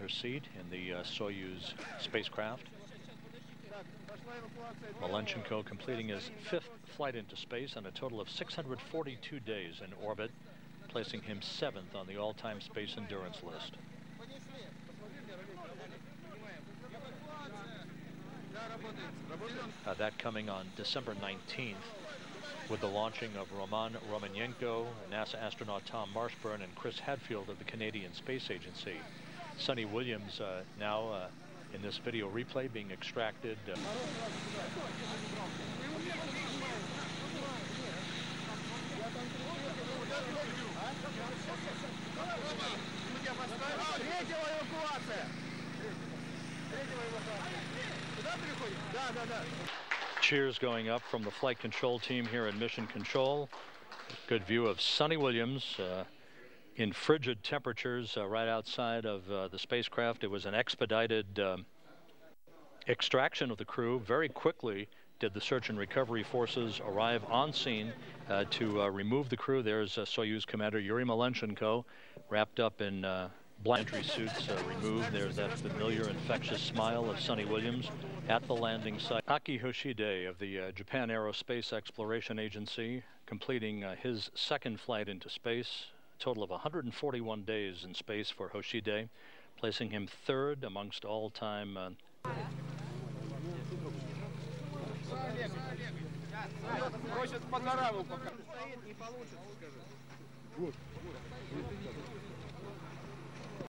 Her seat in the uh, Soyuz spacecraft. Malenchenko completing his fifth flight into space on a total of 642 days in orbit, placing him seventh on the all-time space endurance list. Uh, that coming on December 19th with the launching of Roman Romanenko, NASA astronaut Tom Marshburn, and Chris Hadfield of the Canadian Space Agency. Suni Williams uh, now uh, in this video replay being extracted. Uh, Cheers going up from the flight control team here in Mission Control. Good view of Suni Williams uh, in frigid temperatures uh, right outside of uh, the spacecraft. It was an expedited um, extraction of the crew. Very quickly did the search and recovery forces arrive on scene uh, to uh, remove the crew. There's uh, Soyuz commander Yuri Malenchenko wrapped up in black entry suits uh, removed. There's that familiar infectious smile of Suni Williams at the landing site. Aki Hoshide of the uh, Japan Aerospace Exploration Agency completing uh, his second flight into space. Total of 141 days in space for Hoshide, placing him third amongst all-time